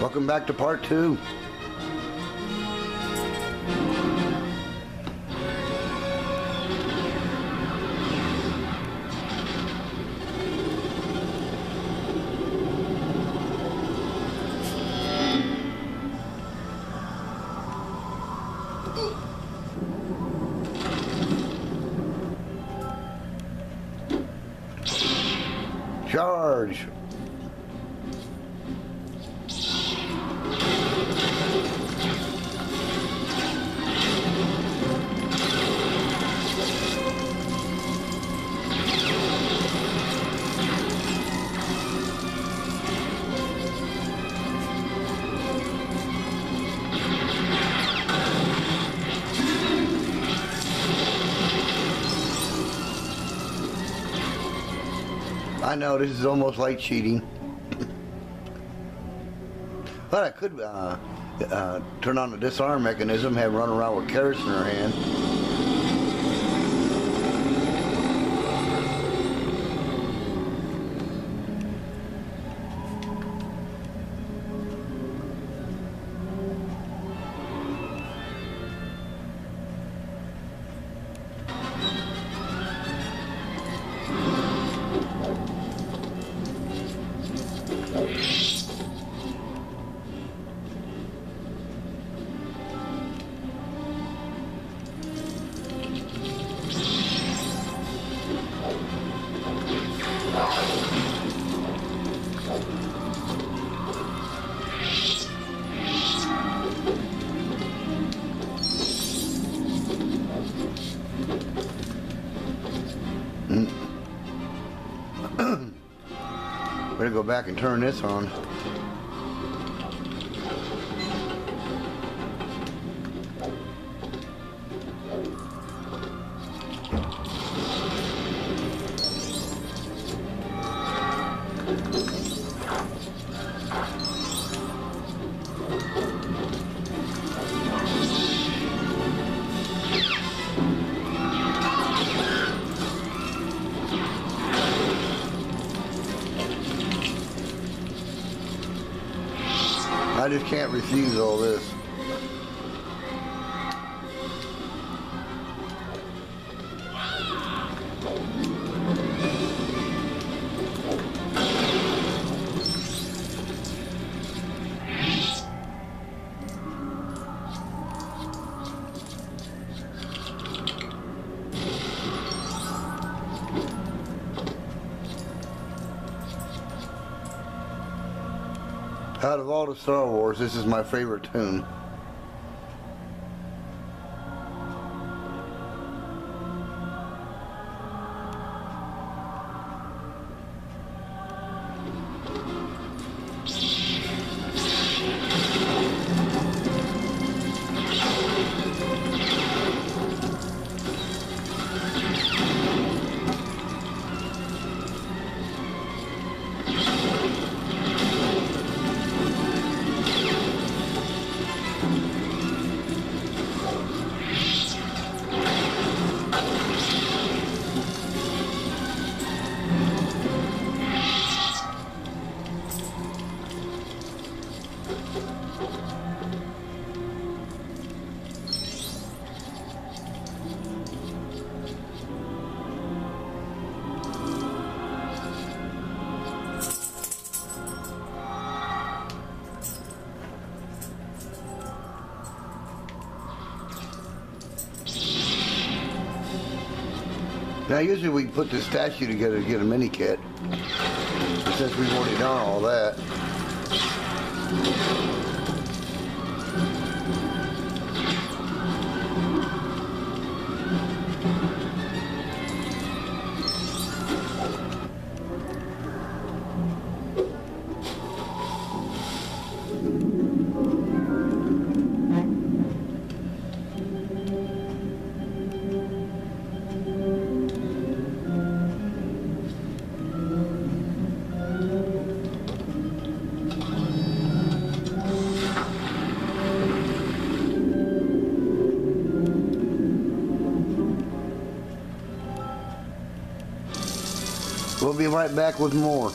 Welcome back to part two. Charge. I know this is almost like cheating. but I could uh, uh, turn on the disarm mechanism, have run around with carrots in her hand. Hmm. Better go back and turn this on. I just can't refuse all this. Out of all the Star Wars, this is my favorite tune. Now, usually we put the statue together to get a mini kit. But since we've already done all that. Thank you. We'll be right back with more.